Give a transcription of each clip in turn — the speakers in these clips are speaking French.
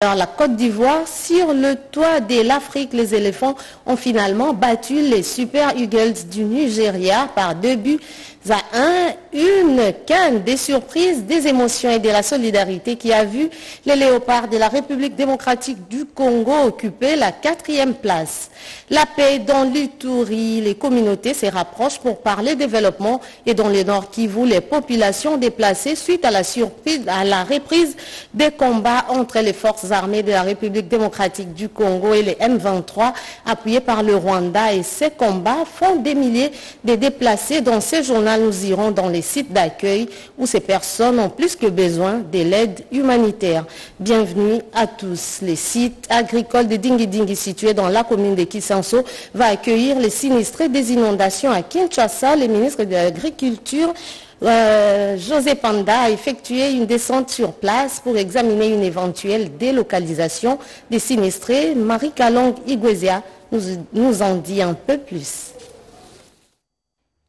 la Côte d'Ivoire, sur le toit de l'Afrique, les éléphants ont finalement battu les Super Eagles du Nigeria par deux buts à un. Une canne des surprises, des émotions et de la solidarité qui a vu les léopards de la République démocratique du Congo occuper la quatrième place. La paix dans l'Uturi, les communautés se rapprochent pour parler développement et dans le Nord Kivu, les populations déplacées suite à la surprise, à la reprise des combats entre les forces armées de la République démocratique du Congo et les M23 appuyés par le Rwanda et ces combats font des milliers de déplacés. Dans ce nous irons dans les sites d'accueil où ces personnes ont plus que besoin de l'aide humanitaire. Bienvenue à tous. Les sites agricoles de Dingi Dingi situés dans la commune de Kisanso va accueillir les sinistrés des inondations à Kinshasa. Le ministre de l'Agriculture euh, José Panda a effectué une descente sur place pour examiner une éventuelle délocalisation des sinistrés. Marie Kalong Iguezia nous, nous en dit un peu plus.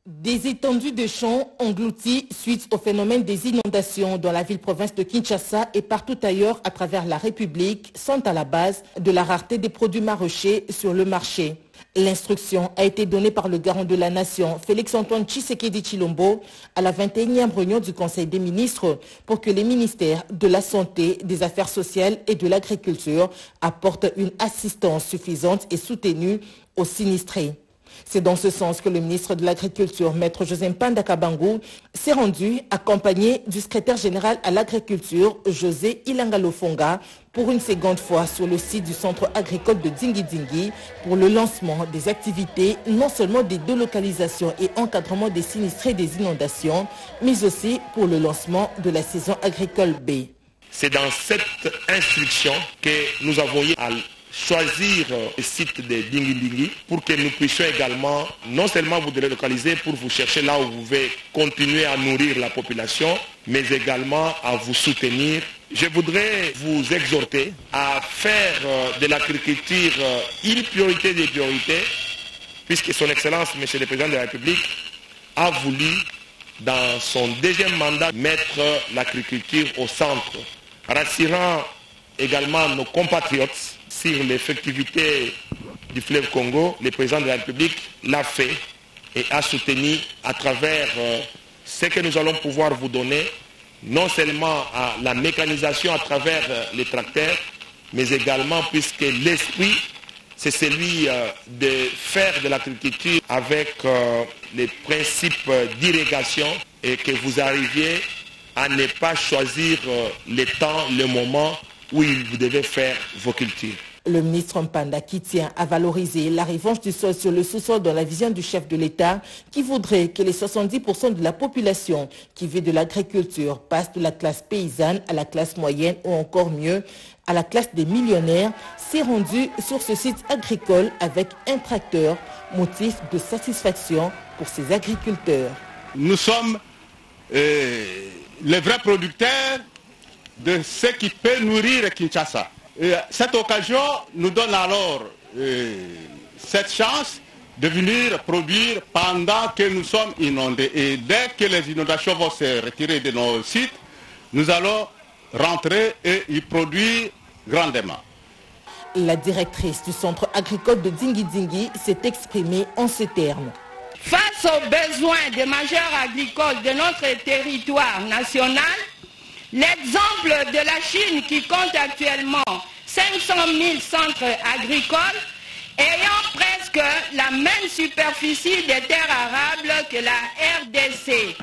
Des étendues de champs engloutis suite au phénomène des inondations dans la ville-province de Kinshasa et partout ailleurs à travers la République sont à la base de la rareté des produits maraîchers sur le marché. L'instruction a été donnée par le garant de la nation, Félix-Antoine Tshisekedi Chilombo, à la 21e réunion du Conseil des ministres pour que les ministères de la Santé, des Affaires sociales et de l'Agriculture apportent une assistance suffisante et soutenue aux sinistrés. C'est dans ce sens que le ministre de l'Agriculture, Maître José Mpanda s'est rendu accompagné du secrétaire général à l'agriculture, José Ilangalofonga, pour une seconde fois sur le site du centre agricole de Dingi Dingi pour le lancement des activités non seulement des délocalisations et encadrement des sinistrés des inondations, mais aussi pour le lancement de la saison agricole B. C'est dans cette instruction que nous avons eu à choisir le site de Dingi Dingi pour que nous puissions également non seulement vous délocaliser pour vous chercher là où vous pouvez continuer à nourrir la population, mais également à vous soutenir. Je voudrais vous exhorter à faire de l'agriculture une priorité des priorités, puisque son Excellence, Monsieur le Président de la République, a voulu, dans son deuxième mandat, mettre l'agriculture au centre, rassurant également nos compatriotes sur l'effectivité du fleuve Congo, le président de la République l'a fait et a soutenu à travers ce que nous allons pouvoir vous donner, non seulement à la mécanisation à travers les tracteurs, mais également puisque l'esprit, c'est celui de faire de l'agriculture avec les principes d'irrigation et que vous arriviez à ne pas choisir le temps, le moment où vous devez faire vos cultures. Le ministre Mpanda qui tient à valoriser la revanche du sol sur le sous-sol dans la vision du chef de l'État qui voudrait que les 70% de la population qui vit de l'agriculture passe de la classe paysanne à la classe moyenne ou encore mieux à la classe des millionnaires s'est rendu sur ce site agricole avec un tracteur, motif de satisfaction pour ces agriculteurs. Nous sommes euh, les vrais producteurs de ce qui peut nourrir Kinshasa. Et cette occasion nous donne alors euh, cette chance de venir produire pendant que nous sommes inondés. Et dès que les inondations vont se retirer de nos sites, nous allons rentrer et y produire grandement. La directrice du centre agricole de Dingi Dingi s'est exprimée en ces termes. Face aux besoins des majeurs agricoles de notre territoire national, L'exemple de la Chine qui compte actuellement 500 000 centres agricoles ayant presque la même superficie des terres arables que la RDC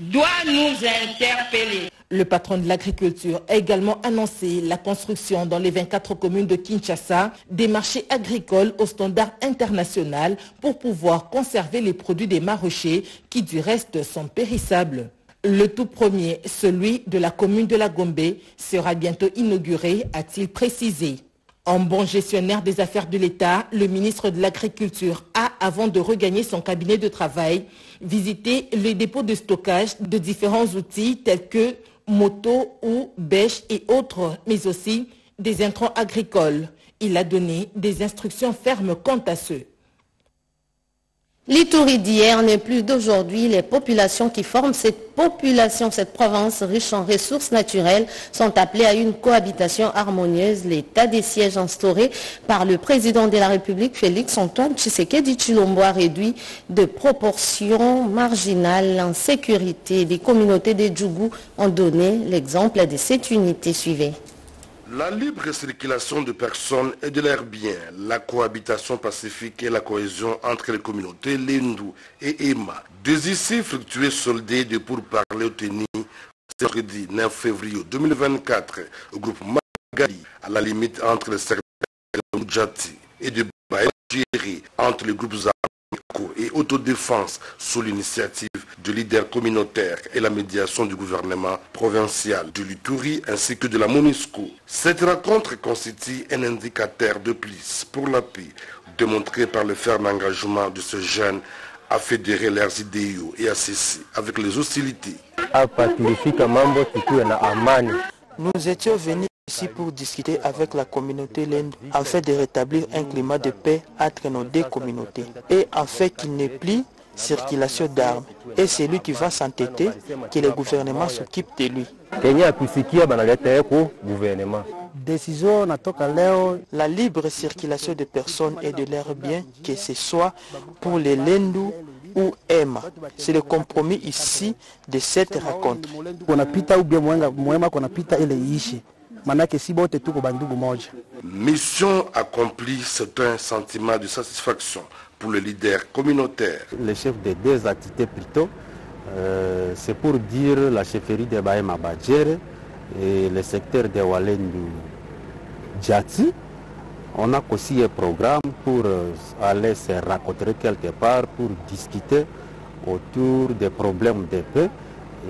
doit nous interpeller. Le patron de l'agriculture a également annoncé la construction dans les 24 communes de Kinshasa des marchés agricoles au standard international pour pouvoir conserver les produits des maraîchers qui du reste sont périssables. Le tout premier, celui de la commune de la Gombe, sera bientôt inauguré, a-t-il précisé. En bon gestionnaire des affaires de l'État, le ministre de l'Agriculture a, avant de regagner son cabinet de travail, visité les dépôts de stockage de différents outils tels que motos ou bêches et autres, mais aussi des intrants agricoles. Il a donné des instructions fermes quant à ceux. L'Itourie d'hier n'est plus d'aujourd'hui. Les populations qui forment cette population, cette province riche en ressources naturelles, sont appelées à une cohabitation harmonieuse. L'état des sièges instauré par le président de la République, Félix Antoine Tshisekedi Chilombo, a réduit de proportions marginales l'insécurité. des communautés des Djougou ont donné l'exemple de cette unité. suivie. La libre circulation de personnes et de leurs biens, la cohabitation pacifique et la cohésion entre les communautés Lindou et Emma. Deux ici fluctués soldés de pourparlers obtenus ce mercredi 9 février 2024 au groupe Magali, à la limite entre les secteurs de Mujati et de Baïgiri, entre les groupes et autodéfense sous l'initiative de leaders communautaires et la médiation du gouvernement provincial de l'Itourie ainsi que de la MONUSCO. Cette rencontre constitue un indicateur de plus pour la paix, démontré par le ferme engagement de ce jeune à fédérer leurs idéaux et à cesser avec les hostilités. Nous étions venus ici pour discuter avec la communauté Lende afin de rétablir un climat de paix entre nos deux communautés et afin qu'il n'ait plus circulation d'armes. Et c'est lui qui va s'entêter que le gouvernement s'occupe de lui. Décision la libre circulation des personnes et de leurs biens, que ce soit pour les Lendu ou Emma. C'est le compromis ici de cette rencontre. Mission accomplie, c'est un sentiment de satisfaction pour le leader communautaire. Le chef des deux activités plutôt, euh, c'est pour dire la chefferie de Baema Badjere et le secteur de Walendu Djati. On a aussi un programme pour euh, aller se rencontrer quelque part pour discuter autour des problèmes de paix.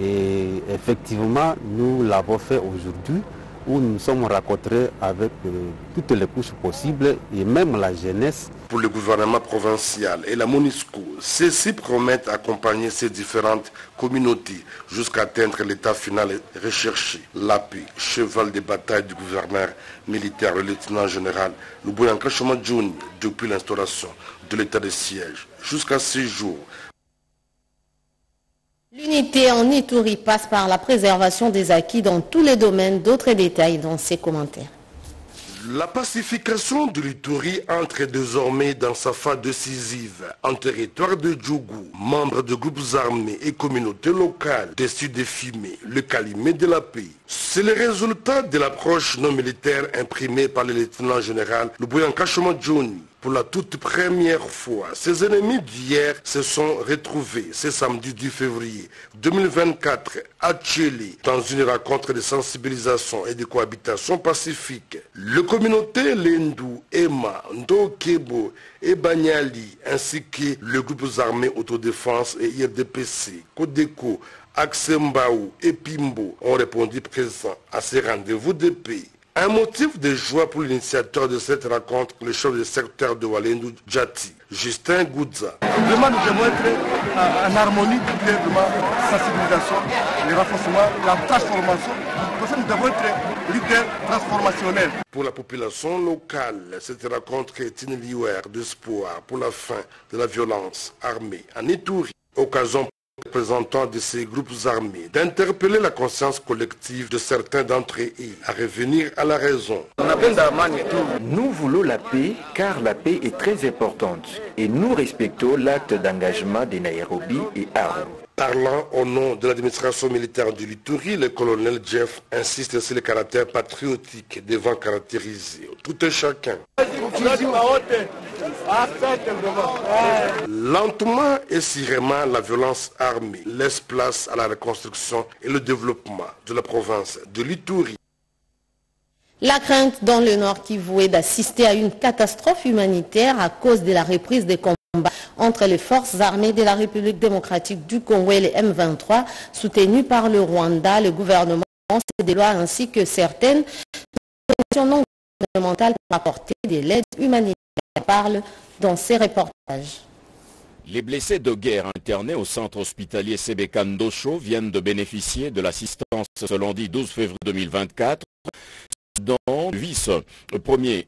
Et effectivement, nous l'avons fait aujourd'hui où nous sommes rencontrés avec euh, toutes les couches possibles et même la jeunesse. Pour le gouvernement provincial et la MONUSCO, ceux-ci promettent d'accompagner ces différentes communautés jusqu'à atteindre l'état final recherché. La paix, cheval de bataille du gouverneur militaire, le lieutenant général Luboyanka Juni, depuis l'instauration de l'état de siège jusqu'à ce jour, L'unité en Ituri passe par la préservation des acquis dans tous les domaines. D'autres détails dans ces commentaires. La pacification de l'Ituri entre désormais dans sa phase décisive en territoire de Djougou, membres de groupes armés et communautés locales décident de filmer le calumet de la paix. C'est le résultat de l'approche non militaire imprimée par le lieutenant général Luboyanka Johnny pour la toute première fois, ses ennemis d'hier se sont retrouvés ce samedi 10 février 2024 à Tchéli dans une rencontre de sensibilisation et de cohabitation pacifique. Le communauté Lendou, Emma, Ndokebo et Banyali ainsi que le groupe armés autodéfense et IRDPC, Kodeko, Aksembaou et Pimbo ont répondu présents à ces rendez-vous de paix. Un motif de joie pour l'initiateur de cette rencontre, le chef du secteur de Walendou Djati, Justin Goudza. Vraiment, nous devons être en harmonie pour la sensibilisation, le renforcement, la transformation. Pour ça, nous devons être leaders transformationnels. Pour la population locale, cette rencontre est une lueur d'espoir pour la fin de la violence armée en Itourie. Occasion représentants de ces groupes armés d'interpeller la conscience collective de certains d'entre eux à revenir à la raison. Nous voulons la paix car la paix est très importante et nous respectons l'acte d'engagement de Nairobi et Aro. Parlant au nom de l'administration militaire du Litourie, le colonel Jeff insiste sur le caractère patriotique devant caractériser tout et chacun. Lentement et sirément, la violence armée laisse place à la reconstruction et le développement de la province de l'Itourie. La crainte dans le Nord qui vouait d'assister à une catastrophe humanitaire à cause de la reprise des combats entre les forces armées de la République démocratique du Congo et les M23, soutenues par le Rwanda, le gouvernement des lois ainsi que certaines organisations non gouvernementales pour apporter de l'aide humanitaire parle dans ces reportages. Les blessés de guerre internés au centre hospitalier Sebekandosho viennent de bénéficier de l'assistance ce lundi 12 février 2024 dont le vice-premier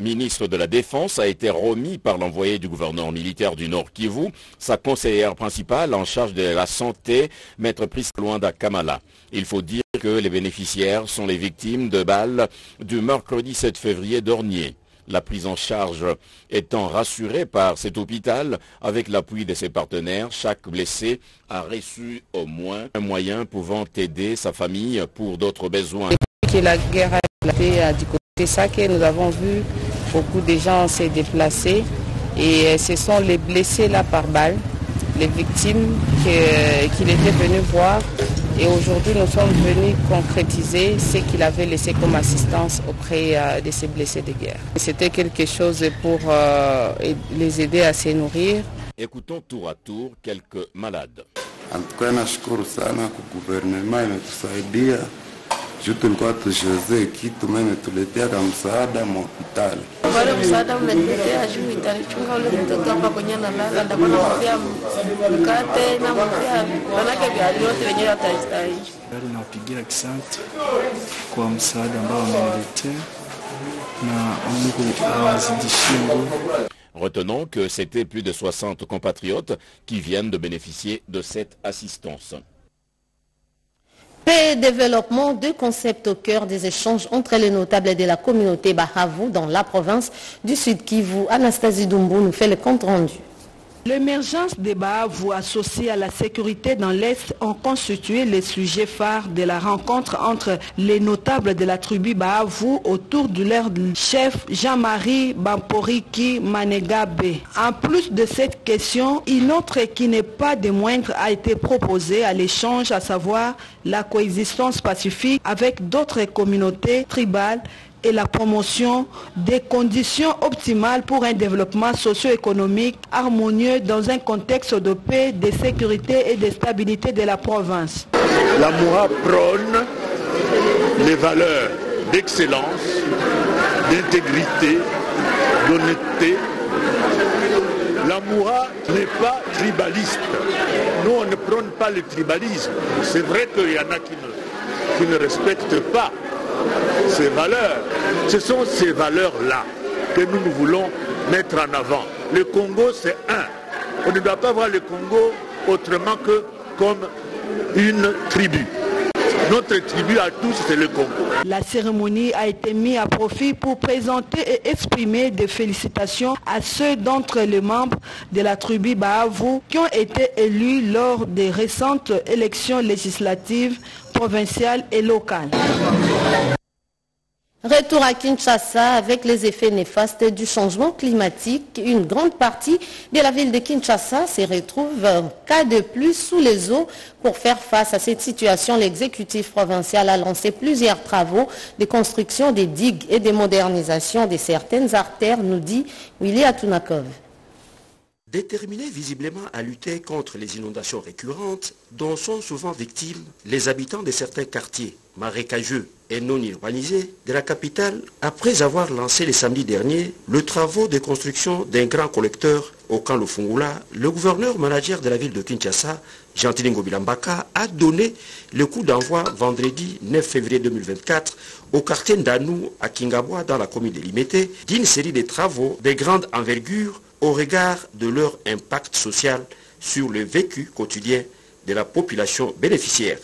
ministre de la Défense a été remis par l'envoyé du gouverneur militaire du Nord Kivu, sa conseillère principale en charge de la santé, maître Prisloinda Kamala. Il faut dire que les bénéficiaires sont les victimes de balles du mercredi 7 février dernier. La prise en charge étant rassurée par cet hôpital, avec l'appui de ses partenaires, chaque blessé a reçu au moins un moyen pouvant aider sa famille pour d'autres besoins. la guerre a que nous avons vu beaucoup de gens se déplacer et ce sont les blessés là par balle, les victimes qu'il était venu voir et aujourd'hui, nous sommes venus concrétiser ce qu'il avait laissé comme assistance auprès euh, de ces blessés de guerre. C'était quelque chose pour euh, les aider à se nourrir. Écoutons tour à tour quelques malades. Juu tulikuwa tushozee kitu meme tuleteaka msaada mhospitali. Wale msaada mmetuletea juu italichunga ule mtoto hapa kwenye analala, ndakuwa namwambia mkate na mwambia manake vya vyote wenyewe atastahili. Bali nawapigia asante kwa msaada ambao wameniletea na Mungu awazidishie nguvu. Retenons que c'était plus de 60 compatriotes qui viennent de bénéficier de cette assistance. Paix et développement, deux concepts au cœur des échanges entre les notables de la communauté Bahavu dans la province du Sud Kivu. Anastasie Doumbou nous fait le compte rendu. L'émergence des Bahavou associée à la sécurité dans l'Est ont constitué les sujets phares de la rencontre entre les notables de la tribu Bahavou autour du leur chef Jean-Marie Bamporiki Manegabe. En plus de cette question, une autre qui n'est pas des moindres a été proposée à l'échange, à savoir la coexistence pacifique avec d'autres communautés tribales et la promotion des conditions optimales pour un développement socio-économique harmonieux dans un contexte de paix, de sécurité et de stabilité de la province. La Moura prône les valeurs d'excellence, d'intégrité, d'honnêteté. La Moura n'est pas tribaliste. Nous, on ne prône pas le tribalisme. C'est vrai qu'il y en a qui ne, qui ne respectent pas ces valeurs. Ce sont ces valeurs-là que nous, nous voulons mettre en avant. Le Congo, c'est un. On ne doit pas voir le Congo autrement que comme une tribu. Notre tribu à tous, c'est le Congo. La cérémonie a été mise à profit pour présenter et exprimer des félicitations à ceux d'entre les membres de la tribu Bahavu qui ont été élus lors des récentes élections législatives provinciales et locales. Retour à Kinshasa avec les effets néfastes du changement climatique. Une grande partie de la ville de Kinshasa se retrouve un cas de plus sous les eaux. Pour faire face à cette situation, l'exécutif provincial a lancé plusieurs travaux de construction des digues et de modernisation de certaines artères, nous dit Willy Atunakov. Déterminés visiblement à lutter contre les inondations récurrentes dont sont souvent victimes les habitants de certains quartiers marécageux et non urbanisés de la capitale, après avoir lancé le samedi dernier le travaux de construction d'un grand collecteur au camp Lufungula, le gouverneur manager de la ville de Kinshasa, Jean-Tilingo Bilambaka, a donné le coup d'envoi vendredi 9 février 2024 au quartier Ndanou à Kingabwa dans la commune de d'une série de travaux de grande envergure au regard de leur impact social sur le vécu quotidien de la population bénéficiaire.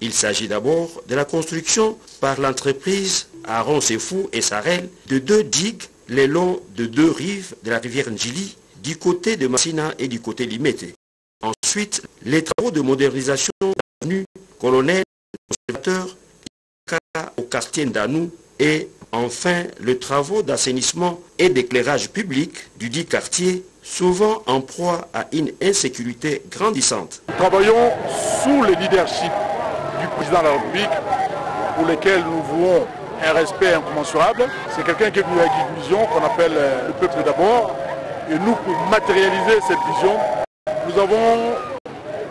Il s'agit d'abord de la construction par l'entreprise Aaron Sefou et Sarel de deux digues le long de deux rives de la rivière Njili du côté de Massina et du côté Limete. Ensuite, les travaux de modernisation de l'avenue Colonel Conservateur au quartier Ndanou et enfin les travaux d'assainissement et d'éclairage public du dit quartier, souvent en proie à une insécurité grandissante. Nous travaillons sous le leadership du président de la République pour lequel nous vouons un respect incommensurable. C'est quelqu'un qui venu avec une vision qu'on appelle le peuple d'abord. Et nous, pour matérialiser cette vision, nous avons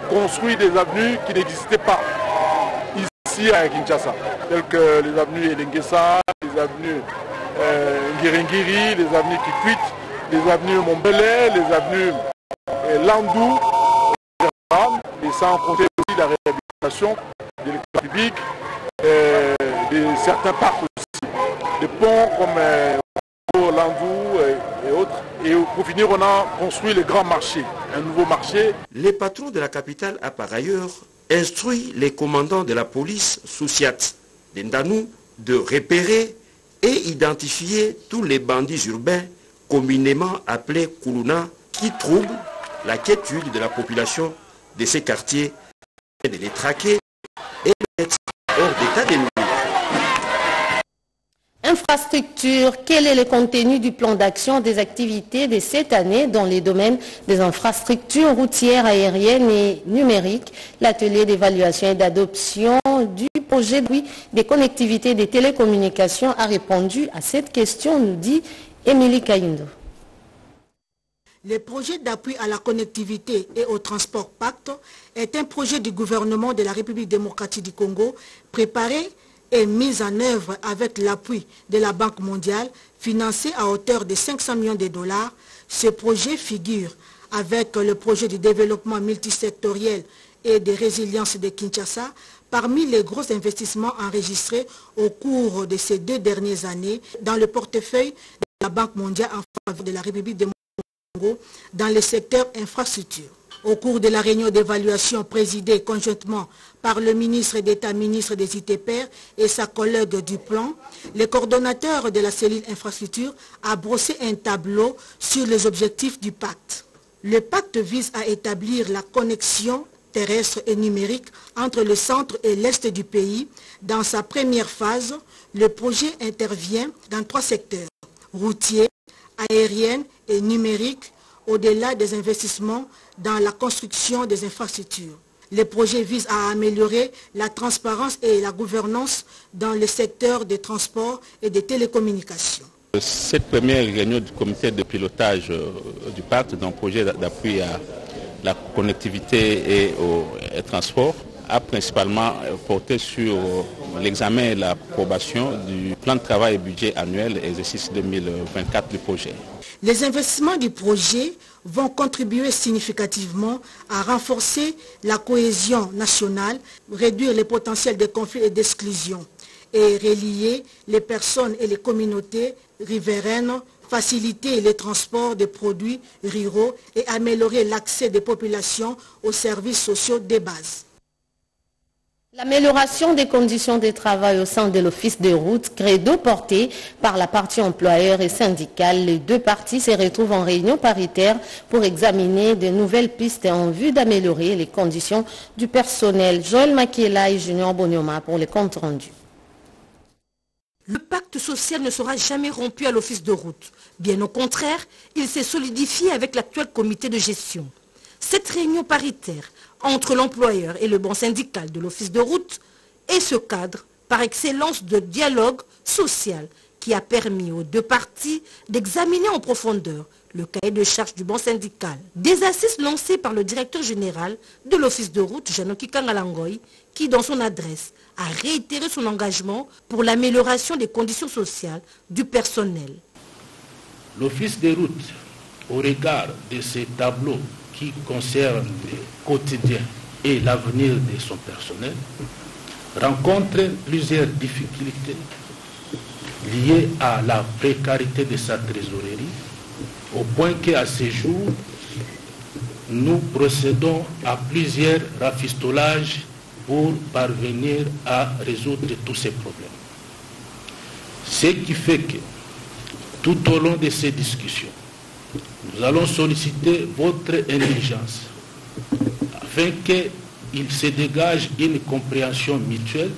construit des avenues qui n'existaient pas ici à Kinshasa, telles que les avenues Elengesa, les avenues euh, Ngiringiri, les avenues Kikwit, les avenues Montbelé, les avenues euh, Landou, et sans compter aussi la réhabilitation de l'école public, euh, de certains parcs aussi, des ponts comme euh, Landou et, autres. Et pour finir, on a construit le grand marché, un nouveau marché. Les patrons de la capitale a par ailleurs instruit les commandants de la police Souciat d'Endanou de repérer et identifier tous les bandits urbains communément appelés Kuluna qui troublent la quiétude de la population de ces quartiers et de les traquer et les mettre hors d'état de nuit. Infrastructure, quel est le contenu du plan d'action des activités de cette année dans les domaines des infrastructures routières, aériennes et numériques? L'atelier d'évaluation et d'adoption du projet des connectivités des télécommunications a répondu à cette question, nous dit Émilie Kaindo. Le projet d'appui à la connectivité et au transport pacte est un projet du gouvernement de la République démocratique du Congo préparé est mise en œuvre avec l'appui de la Banque mondiale, financé à hauteur de 500 millions de dollars. Ce projet figure avec le projet de développement multisectoriel et de résilience de Kinshasa parmi les gros investissements enregistrés au cours de ces deux dernières années dans le portefeuille de la Banque mondiale en faveur de la République du Congo dans le secteur infrastructure. Au cours de la réunion d'évaluation présidée conjointement par le ministre d'État, ministre des ITPR et sa collègue du plan, le coordonnateur de la cellule infrastructure a brossé un tableau sur les objectifs du pacte. Le pacte vise à établir la connexion terrestre et numérique entre le centre et l'est du pays. Dans sa première phase, le projet intervient dans trois secteurs, routier, aérien et numérique, au-delà des investissements dans la construction des infrastructures. Les projets visent à améliorer la transparence et la gouvernance dans le secteur des transports et des télécommunications. Cette première réunion du comité de pilotage euh, du pacte d'un projet d'appui à la connectivité et au transport a principalement porté sur l'examen et l'approbation du plan de travail et budget annuel exercice 2024 du projet. Les investissements du projet vont contribuer significativement à renforcer la cohésion nationale, réduire les potentiels de conflits et d'exclusion et relier les personnes et les communautés riveraines, faciliter les transports des produits ruraux et améliorer l'accès des populations aux services sociaux des bases. L'amélioration des conditions de travail au sein de l'Office de route, credo porté par la partie employeur et syndicale, les deux parties se retrouvent en réunion paritaire pour examiner de nouvelles pistes en vue d'améliorer les conditions du personnel. Joël Makiela et Junior Bonyoma pour les comptes rendus. Le pacte social ne sera jamais rompu à l'Office de route. Bien au contraire, il s'est solidifié avec l'actuel comité de gestion. Cette réunion paritaire entre l'employeur et le bon syndical de l'office de route est ce cadre par excellence de dialogue social qui a permis aux deux parties d'examiner en profondeur le cahier de charge du bon syndical. Des assises lancées par le directeur général de l'office de route, Janoki Kangalangoy, qui dans son adresse a réitéré son engagement pour l'amélioration des conditions sociales du personnel. L'office de route, au regard de ces tableaux qui concerne le quotidien et l'avenir de son personnel, rencontre plusieurs difficultés liées à la précarité de sa trésorerie, au point qu'à ce jour, nous procédons à plusieurs rafistolages pour parvenir à résoudre tous ces problèmes. Ce qui fait que tout au long de ces discussions, nous allons solliciter votre intelligence afin qu'il se dégage une compréhension mutuelle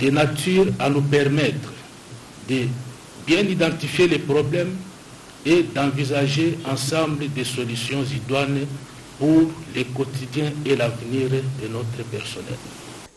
de nature à nous permettre de bien identifier les problèmes et d'envisager ensemble des solutions idoines pour le quotidien et l'avenir de notre personnel.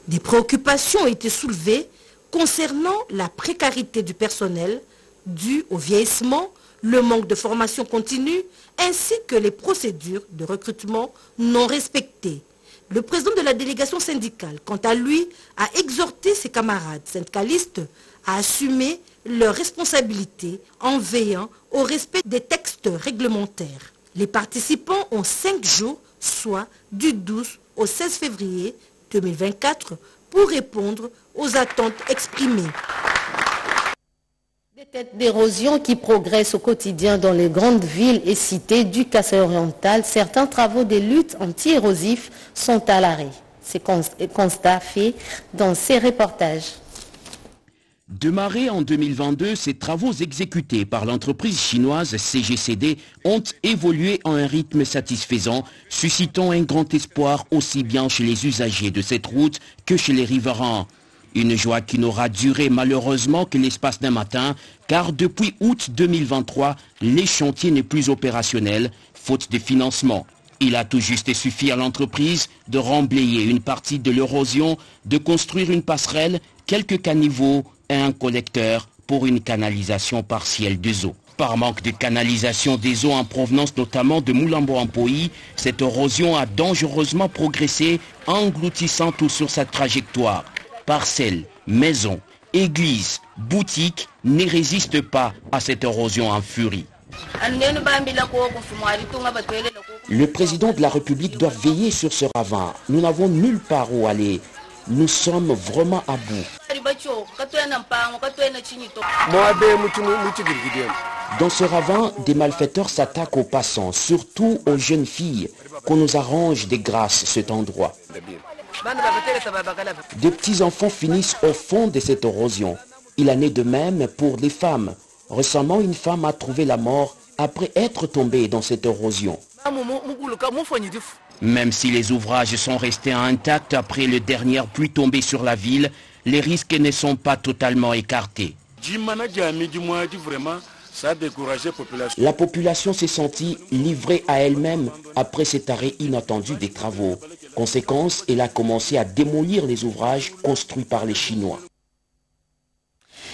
Des préoccupations ont été soulevées concernant la précarité du personnel due au vieillissement le manque de formation continue ainsi que les procédures de recrutement non respectées. Le président de la délégation syndicale, quant à lui, a exhorté ses camarades syndicalistes à assumer leurs responsabilités en veillant au respect des textes réglementaires. Les participants ont cinq jours, soit du 12 au 16 février 2024, pour répondre aux attentes exprimées. Tête d'érosion qui progresse au quotidien dans les grandes villes et cités du Kassai oriental, certains travaux des luttes anti-érosifs sont à l'arrêt. C'est constat fait dans ces reportages. Démarrés en 2022, ces travaux exécutés par l'entreprise chinoise CGCD ont évolué à un rythme satisfaisant, suscitant un grand espoir aussi bien chez les usagers de cette route que chez les riverains. Une joie qui n'aura duré malheureusement que l'espace d'un matin, car depuis août 2023, les chantiers n'est plus opérationnel, faute de financement. Il a tout juste suffi à l'entreprise de remblayer une partie de l'érosion, de construire une passerelle, quelques caniveaux et un collecteur pour une canalisation partielle des eaux. Par manque de canalisation des eaux en provenance notamment de Moulambo-Ampoï, cette érosion a dangereusement progressé, engloutissant tout sur sa trajectoire. Parcelles, maisons, églises, boutiques ne résistent pas à cette érosion en furie. Le président de la République doit veiller sur ce ravin. Nous n'avons nulle part où aller. Nous sommes vraiment à bout. Dans ce ravin, des malfaiteurs s'attaquent aux passants, surtout aux jeunes filles, qu'on nous arrange des grâces cet endroit. Des petits-enfants finissent au fond de cette érosion. Il en est de même pour les femmes. Récemment, une femme a trouvé la mort après être tombée dans cette érosion. Même si les ouvrages sont restés intacts après le dernier pluie tombée sur la ville, les risques ne sont pas totalement écartés. La population s'est sentie livrée à elle-même après cet arrêt inattendu des travaux. Conséquence, elle a commencé à démolir les ouvrages construits par les Chinois.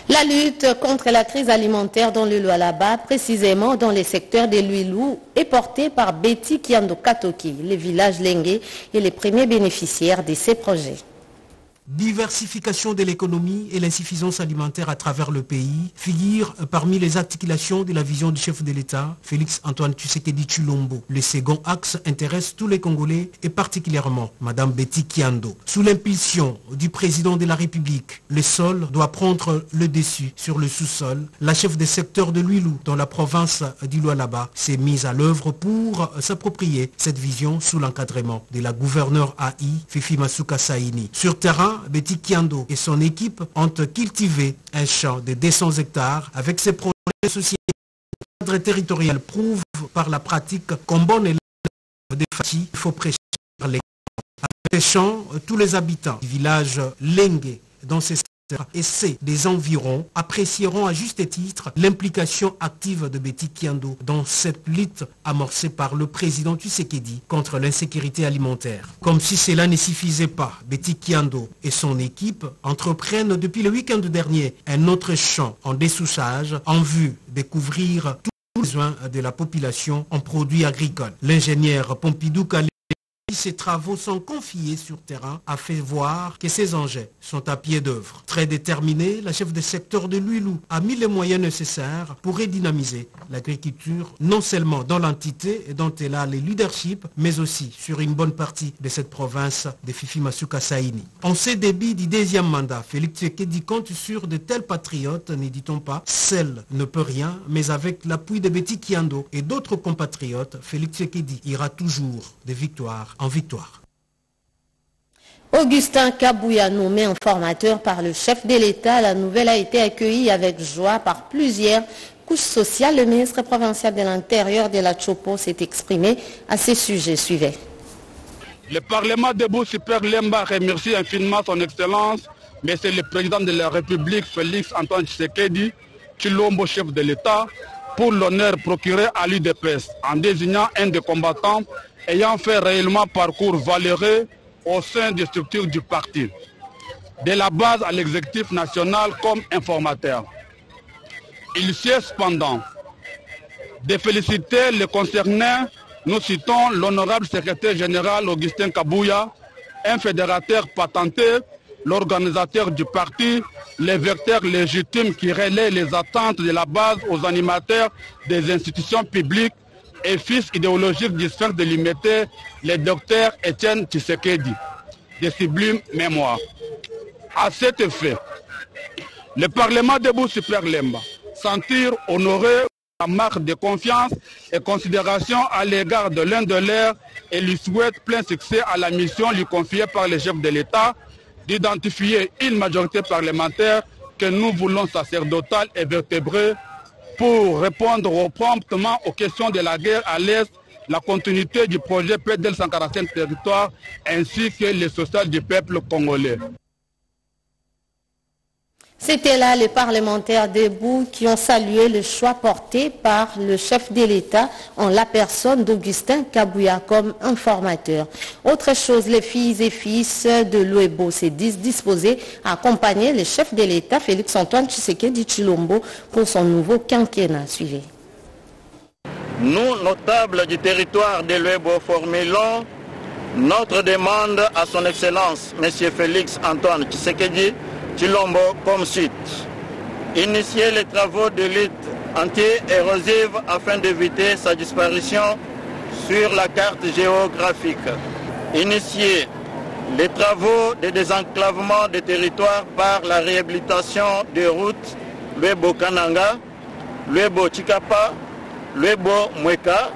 La lutte contre la crise alimentaire dans le Lualaba, précisément dans les secteurs de l'Uilou, est portée par Betty Kiando Katoki, le village Lengue et les premiers bénéficiaires de ces projets. Diversification de l'économie et l'insuffisance alimentaire à travers le pays figurent parmi les articulations de la vision du chef de l'État, Félix Antoine Tshisekedi Chulombo. Le second axe intéresse tous les Congolais et particulièrement Madame Betty Kiando. Sous l'impulsion du président de la République, le sol doit prendre le dessus sur le sous-sol. La chef des secteurs de l'Uilou dans la province du Lualaba s'est mise à l'œuvre pour s'approprier cette vision sous l'encadrement de la gouverneure AI, Fifi Masuka Saini. Sur terrain, Betty Kiando et son équipe ont cultivé un champ de 200 hectares avec ses projets de société. Le cadre territorial prouve par la pratique qu'en bon élève des fatigues, il faut prêcher les champs, tous les habitants du village Lengue dans ces et c'est des environs apprécieront à juste titre l'implication active de Betty Kiando dans cette lutte amorcée par le président Tshisekedi contre l'insécurité alimentaire. Comme si cela ne suffisait pas, Betty Kiando et son équipe entreprennent depuis le week-end dernier un autre champ en dessouchage en vue de couvrir tous les besoins de la population en produits agricoles. L'ingénieur Pompidou Kalé ces travaux sont confiés sur terrain a fait voir que ces engins sont à pied d'œuvre. Très déterminée, la chef de secteur de l'Uilou a mis les moyens nécessaires pour redynamiser l'agriculture, non seulement dans l'entité dont elle a les leaderships, mais aussi sur une bonne partie de cette province de Fifi Masuka Saini. En ces débits du deuxième mandat, Félix Tshisekedi compte sur de tels patriotes, n'éditons pas, seul ne peut rien, mais avec l'appui de Betty Kiando et d'autres compatriotes, Félix Tshisekedi ira toujours de victoire en victoire. Augustin Kabouya, nommé en formateur par le chef de l'État, la nouvelle a été accueillie avec joie par plusieurs couches sociales. Le ministre provincial de l'Intérieur de la Chopo s'est exprimé à ce sujet. Suivez. Le Parlement debout Super Lemba remercie infiniment son Excellence, mais c'est le président de la République, Félix Antoine Tshisekedi, Chilombo, chef de l'État, pour l'honneur procuré à l'UDPS en désignant un des combattants ayant fait réellement parcours valeureux au sein des structures du parti, de la base à l'exécutif national comme informateur. Il sied cependant de féliciter les concernés, nous citons l'honorable secrétaire général Augustin Kabouya, un fédérateur patenté, l'organisateur du parti, les vecteurs légitimes qui relaient les attentes de la base aux animateurs des institutions publiques et fils idéologique du de l'imité, le docteur Étienne Tshisekedi, de sublime mémoire. À cet effet, le Parlement debout Super Lemba sentir honorés la marque de confiance et considération à l'égard de l'un de leurs et lui souhaite plein succès à la mission lui confiée par le chef de l'État d'identifier une majorité parlementaire que nous voulons sacerdotale et vertébrée pour répondre promptement aux questions de la guerre à l'Est, la continuité du projet PDL 145 territoires ainsi que le social du peuple congolais. C'était là les parlementaires debout qui ont salué le choix porté par le chef de l'État en la personne d'Augustin Kabouya comme informateur. Autre chose, les filles et fils de l'Ouebo s'est disposés à accompagner le chef de l'État, Félix-Antoine Tshisekedi Chilombo, pour son nouveau quinquennat. Suivez. Nous, notables du territoire de l'Ouebo, formulons notre demande à son Excellence, M. Félix-Antoine Tshisekedi Chilombo comme suite. Initier les travaux de lutte anti-érosive afin d'éviter sa disparition sur la carte géographique. Initier les travaux de désenclavement des territoires par la réhabilitation des routes Luebo Kananga, Luebo Chikapa, Luebo Mweka,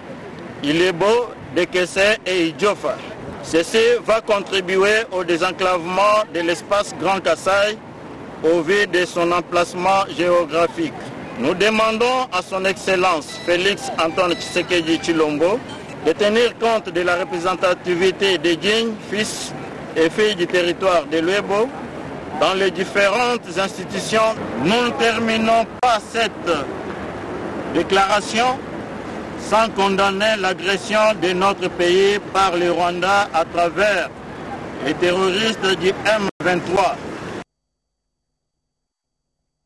Ilebo, Dekese et Idjofa. Ceci va contribuer au désenclavement de l'espace Grand Kassai au vu de son emplacement géographique. Nous demandons à son Excellence Félix Antoine Tshisekedi Chilombo de tenir compte de la représentativité des dignes, fils et filles du territoire de l'Uebo dans les différentes institutions. Nous ne terminons pas cette déclaration sans condamner l'agression de notre pays par le Rwanda à travers les terroristes du M23.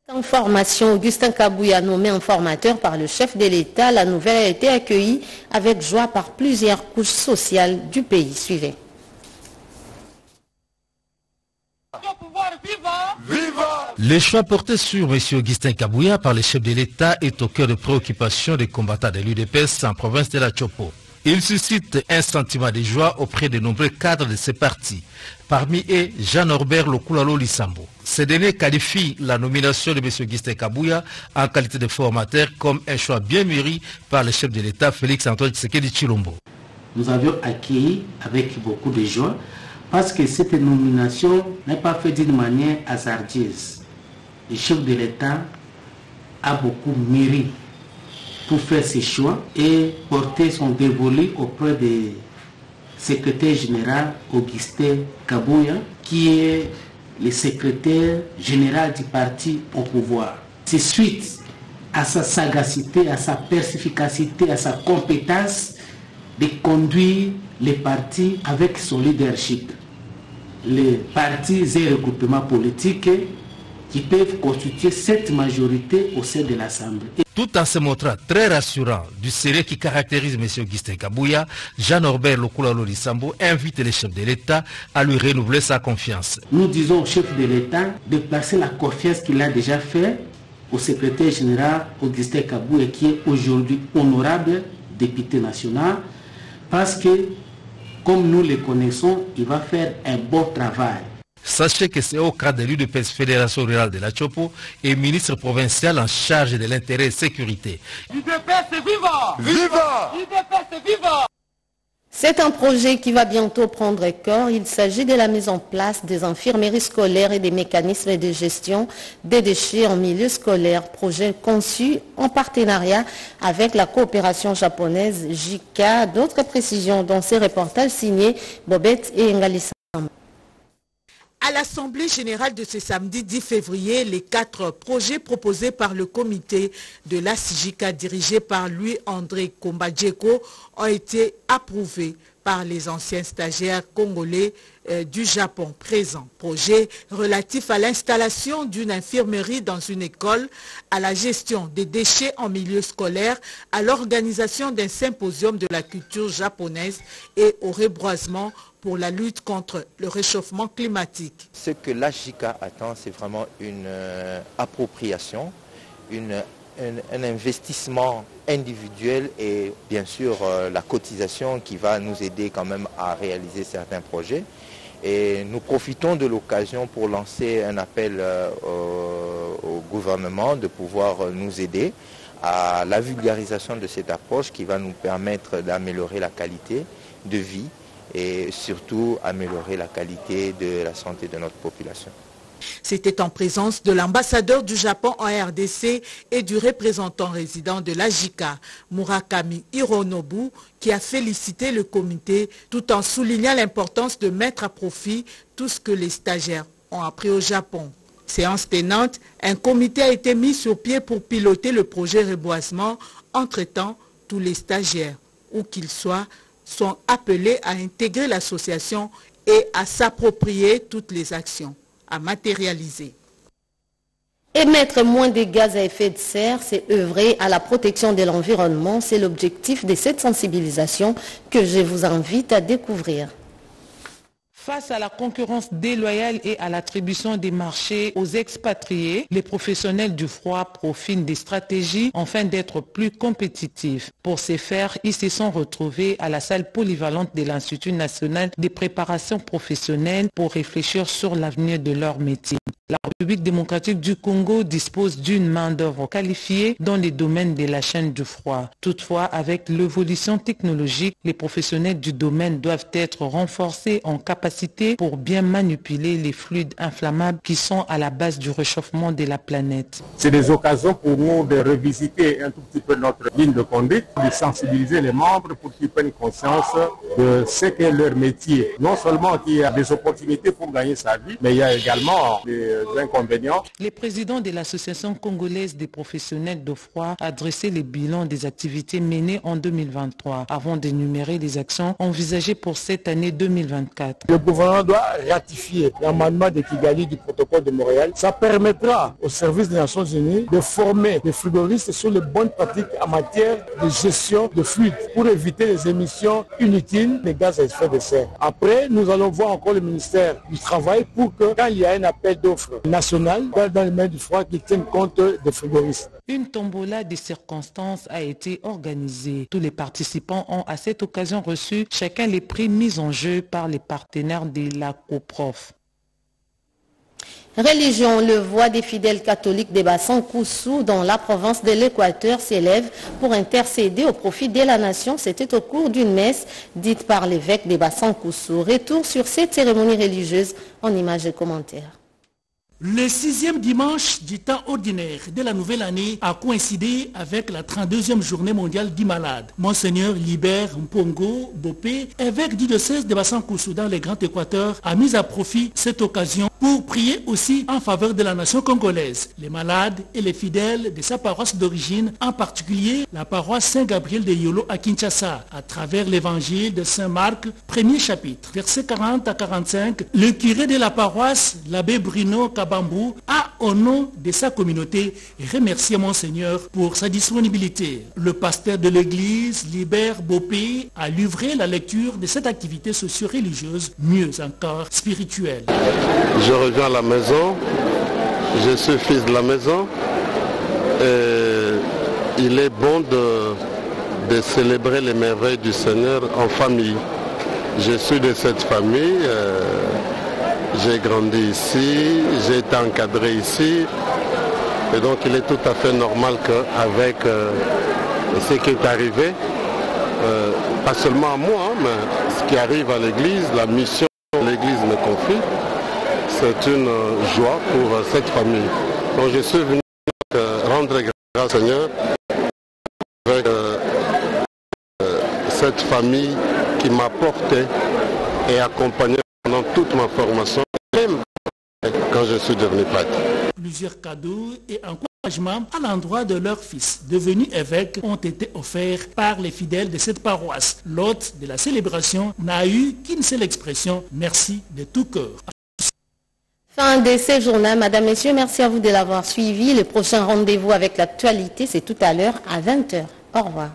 Information, Augustin Kabouya nommé informateur par le chef de l'État. La nouvelle a été accueillie avec joie par plusieurs couches sociales du pays. Suivez. Le choix porté sur M. Augustin Kabouya par le chef de l'État est au cœur de préoccupations des combattants de l'UDPS en province de la Chopo. Il suscite un sentiment de joie auprès de nombreux cadres de ces partis. Parmi eux, Jean-Norbert Lokulalo Lissambo. Ce dernier qualifie la nomination de M. Augustin Kabouya en qualité de formateur comme un choix bien mûri par le chef de l'État, Félix Antoine Tshisekedi Chilombo. Nous avions accueilli avec beaucoup de joie parce que cette nomination n'est pas faite d'une manière hasardeuse. Le chef de l'État a beaucoup mûri pour faire ses choix et porter son dévolu auprès du secrétaire général Augustin Kabouya, qui est le secrétaire général du parti au pouvoir. C'est suite à sa sagacité, à sa perspicacité, à sa compétence de conduire les partis avec son leadership. Les partis et regroupements politiques qui peuvent constituer cette majorité au sein de l'Assemblée. Tout en se montrant très rassurant du sérieux qui caractérise M. Augustin Kabouya, Jean-Norbert Lokulalo Lissambo invite le chef de l'État à lui renouveler sa confiance. Nous disons au chef de l'État de placer la confiance qu'il a déjà fait au secrétaire général Augustin Kabouya qui est aujourd'hui honorable député national parce que comme nous le connaissons, il va faire un bon travail. Sachez que c'est au cadre de l'UDPS Fédération Rurale de la Chopo et ministre provincial en charge de l'intérêt et sécurité. Viva C'est un projet qui va bientôt prendre corps. Il s'agit de la mise en place des infirmeries scolaires et des mécanismes de gestion des déchets en milieu scolaire. Projet conçu en partenariat avec la coopération japonaise JICA. D'autres précisions dans ces reportages signés Bobette et Ngalissa. À l'Assemblée générale de ce samedi 10 février, les quatre projets proposés par le comité de la CIGICA dirigé par Louis-André Kombadjeko ont été approuvés par les anciens stagiaires congolais euh, du Japon présents. Projet relatif à l'installation d'une infirmerie dans une école, à la gestion des déchets en milieu scolaire, à l'organisation d'un symposium de la culture japonaise et au rebroisement pour la lutte contre le réchauffement climatique. Ce que la JICA attend, c'est vraiment une euh, appropriation, une, un, investissement individuel et bien sûr euh, la cotisation qui va nous aider quand même à réaliser certains projets. Et nous profitons de l'occasion pour lancer un appel au gouvernement de pouvoir nous aider à la vulgarisation de cette approche qui va nous permettre d'améliorer la qualité de vie et surtout améliorer la qualité de la santé de notre population. C'était en présence de l'ambassadeur du Japon en RDC et du représentant résident de la JICA, Murakami Hironobu, qui a félicité le comité tout en soulignant l'importance de mettre à profit tout ce que les stagiaires ont appris au Japon. Séance tenante, un comité a été mis sur pied pour piloter le projet reboisement. Entre-temps, tous les stagiaires, où qu'ils soient, sont appelés à intégrer l'association et à s'approprier toutes les actions à matérialiser. Émettre moins de gaz à effet de serre, c'est œuvrer à la protection de l'environnement. C'est l'objectif de cette sensibilisation que je vous invite à découvrir. Face à la concurrence déloyale et à l'attribution des marchés aux expatriés, les professionnels du froid profitent des stratégies afin d'être plus compétitifs. Pour ce faire, ils se sont retrouvés à la salle polyvalente de l'Institut national des préparations professionnelles pour réfléchir sur l'avenir de leur métier. La République démocratique du Congo dispose d'une main-d'œuvre qualifiée dans les domaines de la chaîne du froid. Toutefois, avec l'évolution technologique, les professionnels du domaine doivent être renforcés en capacité pour bien manipuler les fluides inflammables qui sont à la base du réchauffement de la planète. C'est des occasions pour nous de revisiter un tout petit peu notre ligne de conduite, de sensibiliser les membres pour qu'ils prennent conscience de ce qu'est leur métier. Non seulement qu'il y a des opportunités pour gagner sa vie, mais il y a également des inconvénients. Le président de l'Association congolaise des professionnels de froid a dressé les bilans des activités menées en 2023 avant d'énumérer les actions envisagées pour cette année 2024. Le gouvernement doit ratifier l'amendement de Kigali du protocole de Montréal. Ça permettra au service des Nations Unies de former les frigoristes sur les bonnes pratiques en matière de gestion de fluides pour éviter les émissions inutiles des gaz à effet de serre. Après, nous allons voir encore le ministère du Travail pour que quand il y a un appel d'offres nationale dans les mains du froid qui tiennent compte des frigoristes. Une tombola de circonstances a été organisée. Tous les participants ont à cette occasion reçu chacun les prix mis en jeu par les partenaires de la COPROF. Religion, le voix des fidèles catholiques des bassins Koussou dans la province de l'Équateur s'élève pour intercéder au profit de la nation. C'était au cours d'une messe dite par l'évêque des bassins Koussou. Retour sur cette cérémonie religieuse en images et commentaires. Le sixième dimanche du temps ordinaire de la nouvelle année a coïncidé avec la 32e journée mondiale du malade. Monseigneur Libert Mpongo Bopé, évêque du diocèse de Bassan-Koussou dans les Grands Équateurs, a mis à profit cette occasion pour prier aussi en faveur de la nation congolaise, les malades et les fidèles de sa paroisse d'origine, en particulier la paroisse Saint-Gabriel de Yolo à Kinshasa, à travers l'évangile de Saint-Marc, premier chapitre, versets 40 à 45. Le curé de la paroisse, l'abbé Bruno Kaba a, au nom de sa communauté, remercié Monseigneur pour sa disponibilité. Le pasteur de l'église, Libert Bopé, a livré la lecture de cette activité socio-religieuse, mieux encore spirituelle. Je reviens à la maison, je suis fils de la maison, et il est bon de, de célébrer les merveilles du Seigneur en famille. Je suis de cette famille. Euh, j'ai grandi ici, j'ai été encadré ici. Et donc il est tout à fait normal qu'avec euh, ce qui est arrivé, euh, pas seulement à moi, hein, mais ce qui arrive à l'Église, la mission que l'Église me confie, c'est une euh, joie pour cette famille. Donc je suis venu rendre grâce au Seigneur avec cette famille qui m'a porté et accompagné pendant toute ma formation, même quand je suis devenu prêtre. Plusieurs cadeaux et encouragements à l'endroit de leur fils, devenu évêque, ont été offerts par les fidèles de cette paroisse. L'hôte de la célébration n'a eu qu'une seule expression, merci de tout cœur. Fin de ces journaux, Madame, Messieurs, merci à vous de l'avoir suivi. Le prochain rendez-vous avec l'actualité, c'est tout à l'heure à 20h. Au revoir.